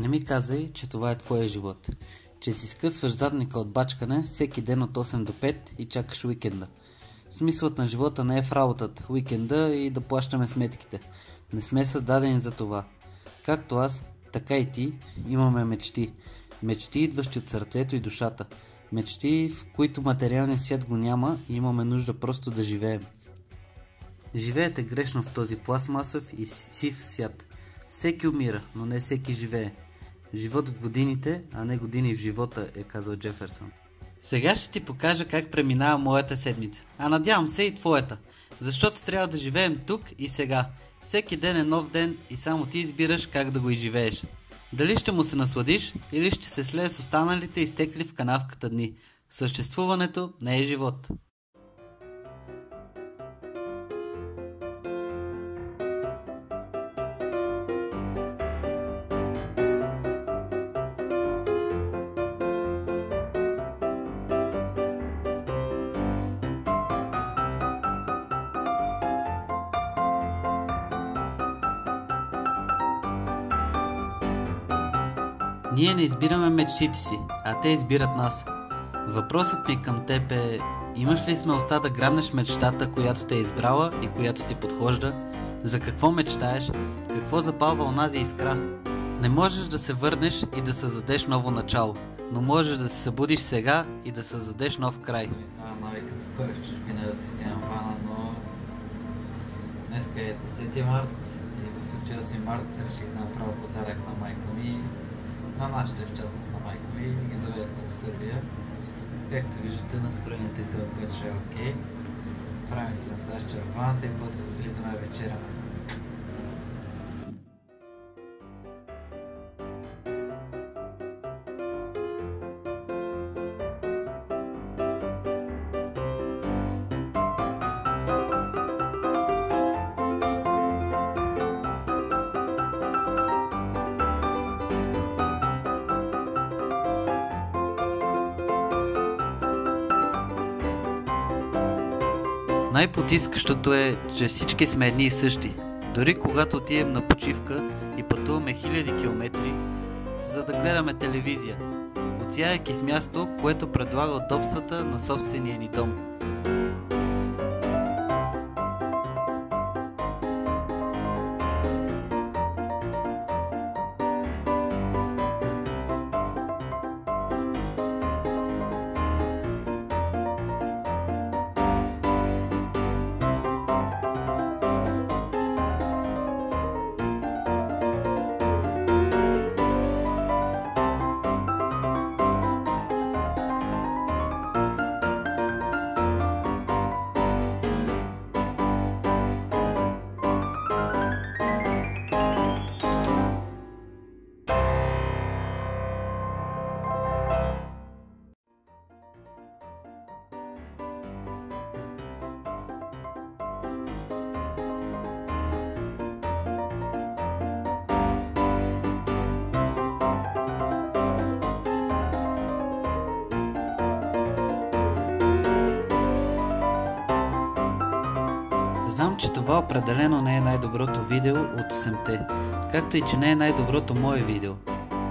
Не ми казвай, че това е твоя живот. Че си скъсваш задника от бачкане всеки ден от 8 до 5 и чакаш уикенда. Смисълът на живота не е в работата, уикенда и да плащаме сметките. Не сме създадени за това. Както аз, така и ти имаме мечти. Мечти, идващи от сърцето и душата. Мечти, в които материалният свят го няма и имаме нужда просто да живеем. Живеете грешно в този пластмасов и сив свят. Всеки умира, но не всеки живее. Живот в годините, а не години в живота, е казал Джеферсън. Сега ще ти покажа как преминава моята седмица. А надявам се и твоята. Защото трябва да живеем тук и сега. Всеки ден е нов ден и само ти избираш как да го изживееш. Дали ще му се насладиш или ще се слее с останалите изтекли в канавката дни. Съществуването не е живот. Ние не избираме мечтите си, а те избират нас. Въпросът ми към теб е, имаш ли смелостта да грабнеш мечтата, която те е избрала и която ти подхожда? За какво мечтаеш? Какво запалва онази искра? Не можеш да се върнеш и да създадеш ново начало, но можеш да се събудиш сега и да създадеш нов край. Ми става навик като ходя в чужбина да си вземам вана, но днеска е 10 март и по случая 8 март реших да направя подарък на майка ми на нашите, в частност на майка ми, и ги заведахме до Сърбия. Както виждате, настроението и това вече е окей. Правим си масаж в ваната и после слизаме вечеря. Най-потискащото е, че всички сме едни и същи. Дори когато отидем на почивка и пътуваме хиляди километри, за да гледаме телевизия, отсяяйки в място, което предлага удобствата на собствения ни дом. Знам, че това определено не е най-доброто видео от 8-те, както и че не е най-доброто мое видео.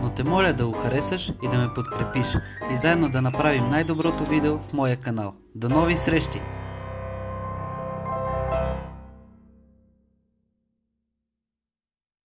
Но те моля да го харесаш и да ме подкрепиш и заедно да направим най-доброто видео в моя канал. До нови срещи!